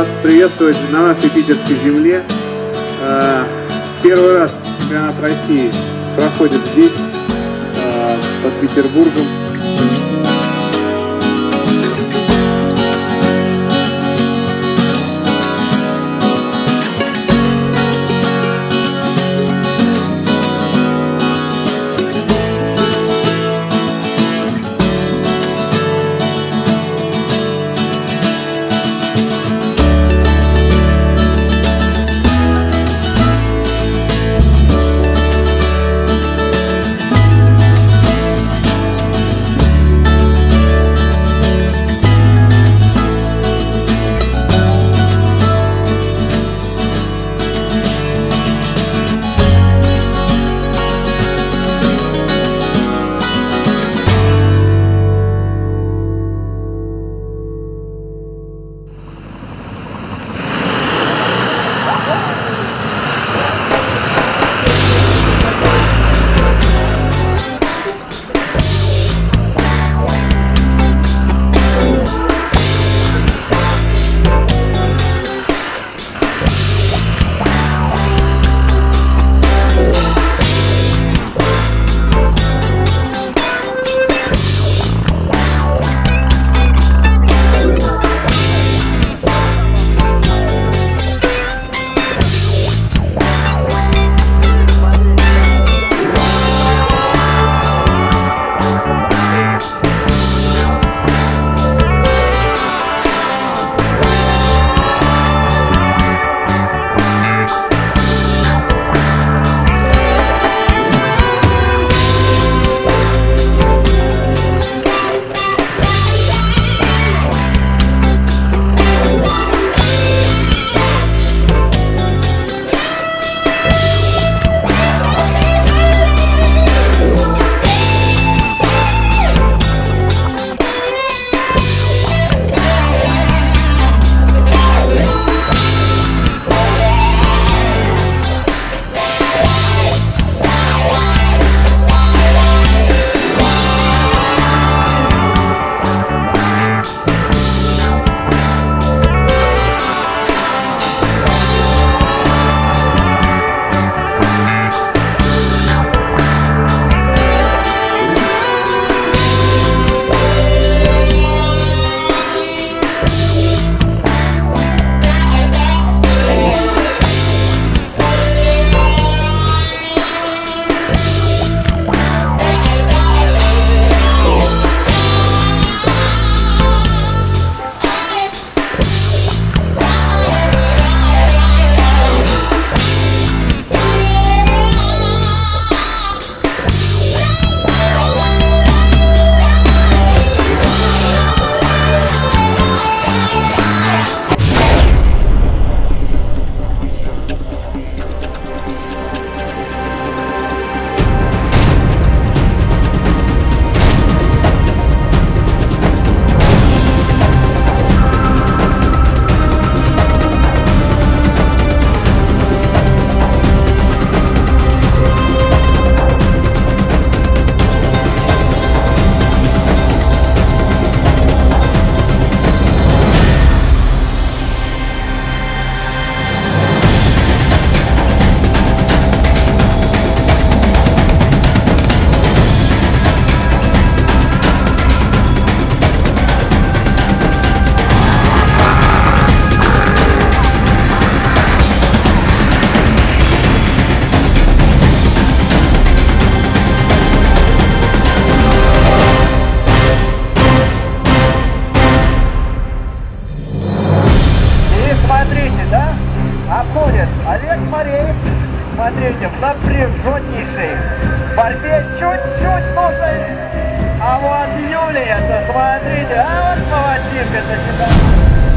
вас приветствовать на нашей питерской земле. Э, первый раз чемпионат России проходит здесь, э, под Петербургом. Смотрите, а вот молодчик, это не